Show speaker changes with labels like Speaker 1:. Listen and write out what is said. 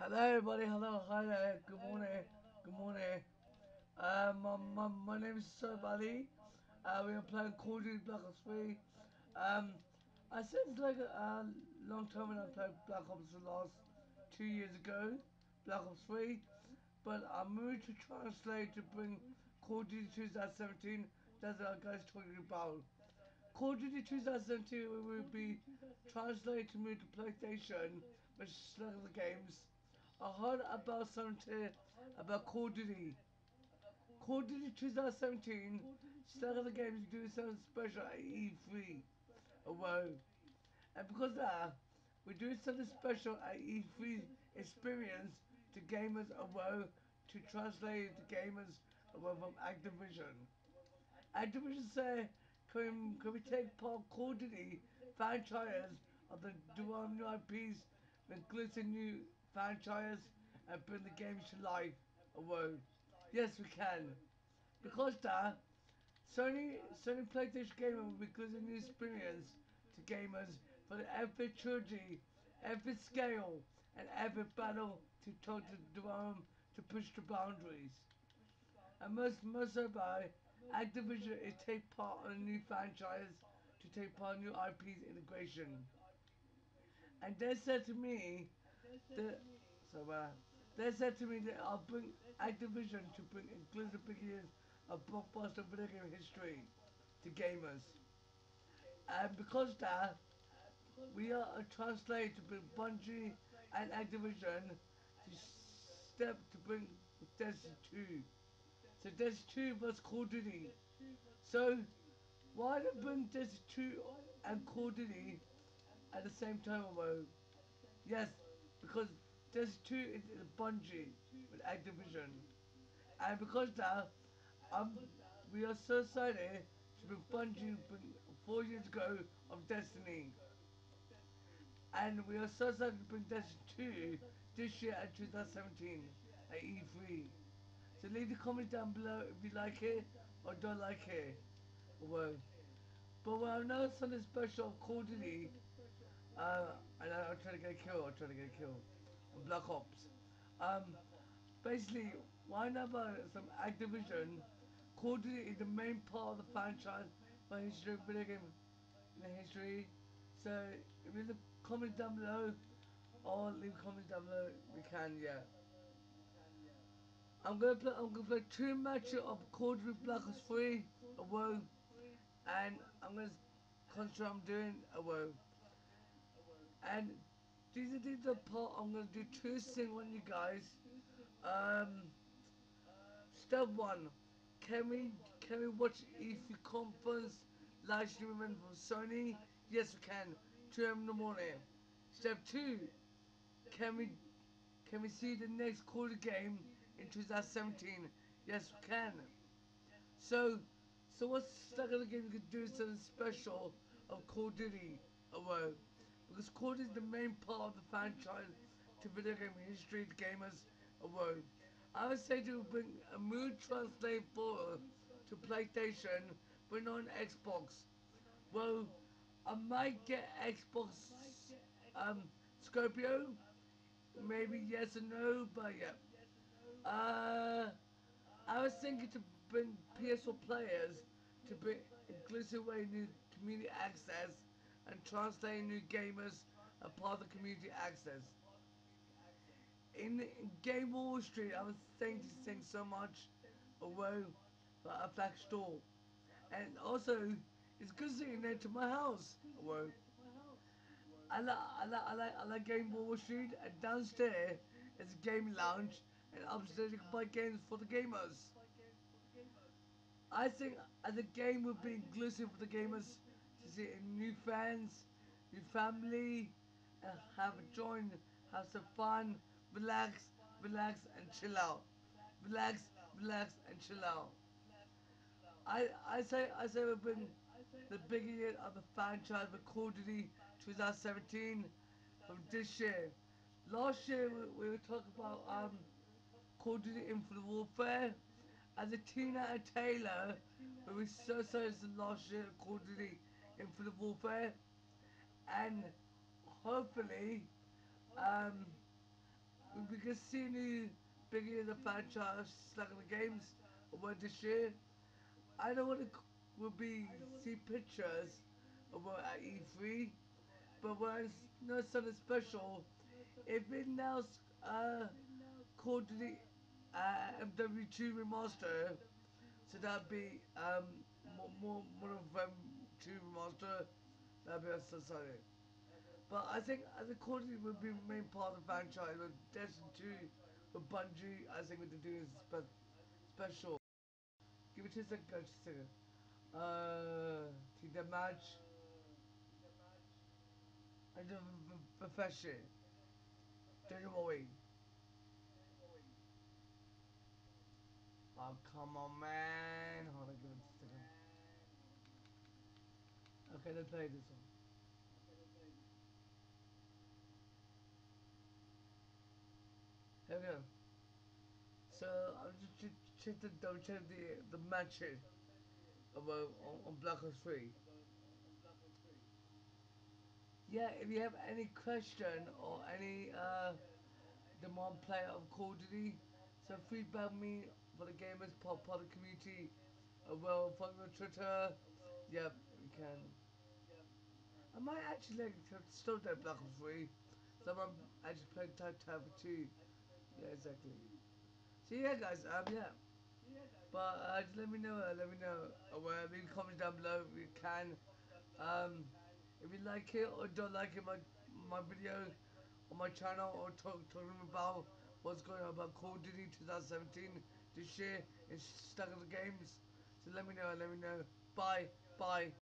Speaker 1: Hello, everybody. Hello, hi there. Good morning. Good morning. Um, my, my, my name is Sobali. Uh, we are playing Call of Duty Black Ops 3. Um, I it's like a, a long time when I played Black Ops the last two years ago, Black Ops 3. But I moved to translate to bring Call of Duty 2017. That's what guys talking about. Call of Duty 2017 will be translated to move to PlayStation, which is of the games. I heard about something about Call of Duty. Call of Duty 2017, Start of the Games doing something special at E3. Oh. And because of that, we're doing something special at E3 experience to gamers WoW to translate to gamers WoW from Activision. Activision say, can, can we take part Call of Duty franchise of the dual new IPs, including new franchise and bring the games to life? Wow. Yes, we can. Because that, Sony Sony PlayStation Gamer will be giving a new experience to gamers for the epic trilogy, epic scale, and epic battle to talk to drum to push the boundaries. And most most by Activision is take part on a new franchise to take part in new IPs integration. And they said to me that so uh, they said to me that I'll bring Activision to bring inclusive years of blockbuster video game history to gamers. And because that, we are a translate to bring Bungie and Activision to step to bring Destiny 2. So Destiny 2 was Call of Duty. So why not bring Destiny 2 and Call of Duty at the same time, although? Yes, because there's two in Bungie with Activision. And because now, um, we are so excited to be Bungie four years ago of Destiny. And we are so excited to bring Destiny 2 this year at 2017 at E3. So leave a comment down below if you like it or don't like it. Well, but when I know something special of Call of Duty, uh, and I'm trying to get killed, I'm trying to get killed. Black Ops. Um, basically, why never some Activision Call of Duty is the main part of the franchise by history of video game in the history. So if you leave comment down below or leave comments down below, we can, yeah. I'm gonna play I'm gonna play two matches of Call of Duty Black Ops 3 a WoW and I'm gonna concentrate on doing a WoW. And these are the part I'm gonna do two things on you guys. Um step one. Can we can we watch E3 conference live streaming from Sony? Yes we can. 2 a.m. in the morning. Step two. Can we can we see the next Duty game in 2017? Yes we can. So so what's the other game we could do something special of Call of Duty? Oh, because Call is the main part of the franchise to video game history to gamers alone. I would say to bring a mood translate 4 to PlayStation, but not on Xbox. Well, I might get Xbox um, Scorpio, maybe yes or no, but yeah. Uh, I was thinking to bring PS4 players to bring inclusive way new community access and translating new gamers are part of the community access. In Game Wall Street, I was thanking this so much away for a black store. And also, it's good sitting there to my house. Away. I like, I like, I like, I like Game Wall Street, and downstairs is a game lounge, and upstairs you can buy games for the gamers. I think a game would be inclusive for the gamers new friends, new family, and have a join, have some fun, relax, relax and chill out. Relax, relax and chill out. I I say I say we bring the beginning of the franchise Call 2017 from this year. Last year we, we were talking about um Call of Duty Infinite Warfare as a Tina and Taylor we were so the last year Call of Duty Infinite Warfare and hopefully um, be can see new beginning of the franchise, in the games, what this year. I don't want to will be see pictures of what at E3, but when it's not something special, if it now uh, called the uh, MW2 remaster, so that'd be um more more, more of them remaster, that'd be a society. But I think I think Call of Duty would be the main part of the franchise. With Destiny 2, with Bungie, I think what they're doing is spe- special. Give me two seconds, guys, two seconds. Uh, to the match. And the profession. Take him away. Oh, come on, man. Hold on, give me two seconds. Okay, let's play this one. Here we go. So I'm just ch- check the double check the the matches uh, on, on Black Ops Three. Yeah, if you have any question or any uh demand player of Call of Duty, so feedback me for the gamers part part of the community. Uh, well, follow me Twitter. Yep, you can. I might actually like to start that Black Ops Three. So I'm actually playing Type Type Two. Yeah, exactly. So yeah, guys. Um, yeah. But uh, just let me know. Uh, let me know. Uh, well, leave comments down below if you can. Um, if you like it or don't like it, my my video on my channel or talk talking about what's going on about Call of Duty 2017 this year and stuck in the games. So let me know. Let me know. Bye. Bye.